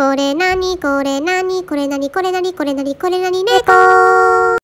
これなにこれなにこれなにこれなにこれなにこれなに猫